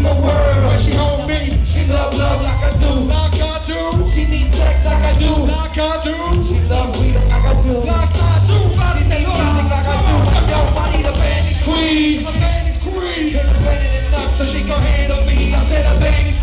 believe she on me. She love love like I do, like I do. She need sex like I do, like I do. She love weed like I do, like I do. Body they love like I do. I'm bandit queen, bandit queen. She's enough, so she gon' handle me. I said a bandit.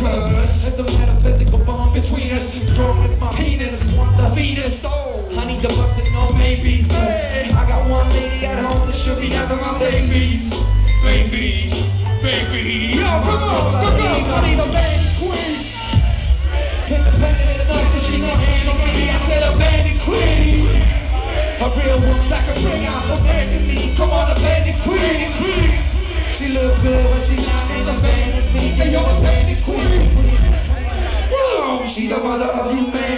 blood. There's a metaphysical bond between us. Strong as my penis, want the fetus. Honey, the bucks and no babies. Hey. I got one lady at home that should be having my babies. babies, babies. Yo, come on, come on. Honey, the bandit queen. Independent enough that she know handle me. I said a bandit queen. A real one, like a bring out the baby. Come on, the baby. She's the mother of you, man.